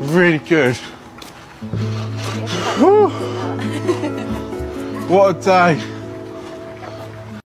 really good. What a day.